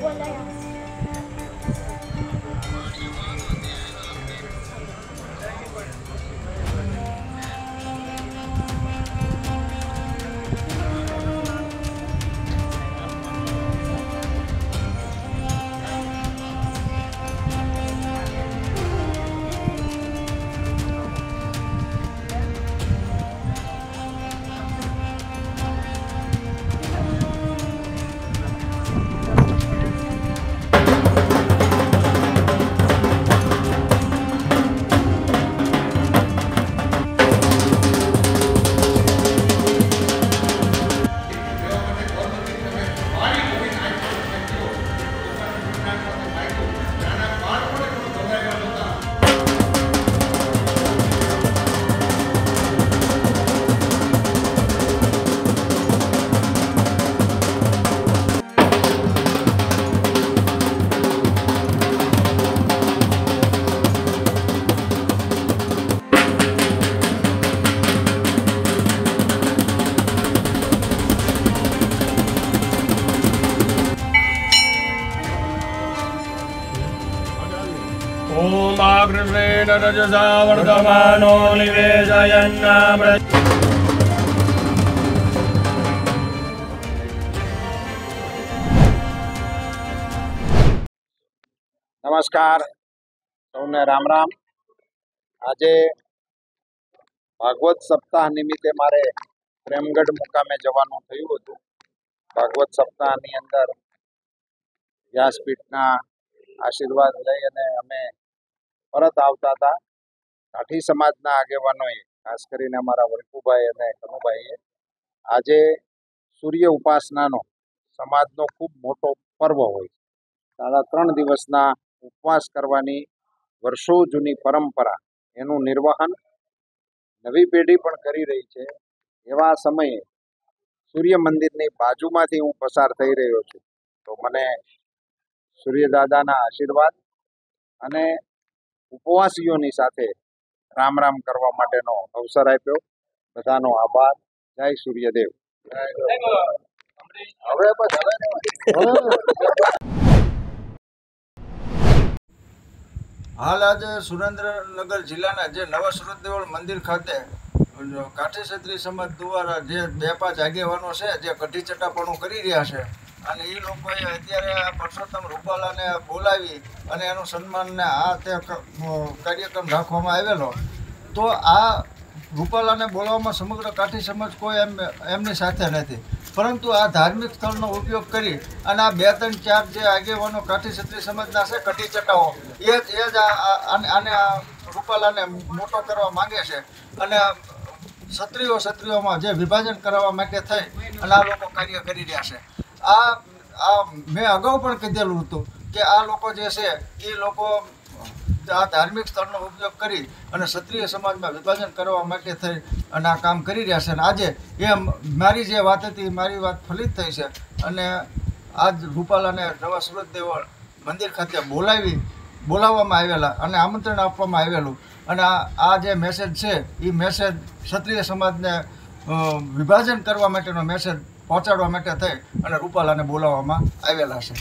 我的呀。ॐ आकृष्णेन रजसा वर्धमानो निवेशयन्नाम નમસ્કાર સૌને રામ રામ આજે ભાગવત સપ્તાહ નિમિત્તે મારે પ્રેમગઢ મુકામે જવાનું થયું હતું ભાગવત સપ્તાહની અંદર વ્યાસપીઠના આશીર્વાદ લઈ અને અમે પરત આવતા હતા. કાઠી સમાજના આગેવાનોએ, ખાસ કરીને અમારા વરકુભાઈ અને કનુભાઈએ, આજે સૂર્ય ઉપાસનાનો, સમાજનો ખૂબ મોટો પર્વ હોય છે. સાડા ત્રણ દિવસના ઉપવાસ કરવાની વર્ષો જૂની પરંપરા, એનું નિર્વહન નવી પેઢી પણ કરી રહી છે. એવા સમયે સૂર્ય મંદિરની બાજુમાંથી હું પસાર થઈ રહ્યો છું. તો મને સૂર્યદાદાના આશીર્વાદ અને ઉપવાસીઓની સાથે રામ રામ કરવા માટેનો અવસર આપ્યો. બધાનો આભાર. જય સૂર્યદેવ. હવે બસ હવે હાલ આજે સુરેન્દ્રનગર જિલ્લાના જે નવા સુરત દેવળ મંદિર ખાતે કાઠી ક્ષત્રિય સમાજ દ્વારા જે બે પાંચ આગેવાનો છે જે કઢી ચટાપણું કરી રહ્યા છે અને એ લોકોએ અત્યારે પરસોત્તમ રૂપાલાને બોલાવી અને એનું સન્માનને આ તે કાર્યક્રમ રાખવામાં આવેલો. તો આ રૂપાલાને બોલાવવામાં સમગ્ર કાઠી સમાજ કોઈ એમ, એમની સાથે નથી. પરંતુ આ ધાર્મિક સ્થળનો ઉપયોગ કરી અને આ બે ત્રણ ચાર જે આગેવાનો કાઠી ક્ષત્રિય સમાજના છે કટી ચટાઓ, એ જ એ જ આને આ રૂપાલાને મોટો કરવા માંગે છે. અને ક્ષત્રિયો ક્ષત્રિયોમાં જે વિભાજન કરવા માટે થઈ અને આ લોકો કાર્ય કરી રહ્યા છે. આ આ મેં અગાઉ પણ કીધેલું હતું કે આ લોકો જે છે, એ લોકો આ ધાર્મિક સ્થળનો ઉપયોગ કરી અને ક્ષત્રિય સમાજમાં વિભાજન કરવા માટે થઈ અને આ કામ કરી રહ્યા છે. અને આજે એમ મારી જે વાત હતી, મારી વાત ફલિત થઈ છે. અને આજ રૂપાલાને નવા સુરત દેવળ મંદિર ખાતે બોલાવી, બોલાવવામાં આવેલા અને આમંત્રણ આપવામાં આવેલું. અને આ જે મેસેજ છે, એ મેસેજ ક્ષત્રિય સમાજને વિભાજન કરવા માટેનો મેસેજ પહોંચાડવા માટે થઈ અને રૂપાલાને બોલાવવામાં આવેલા છે.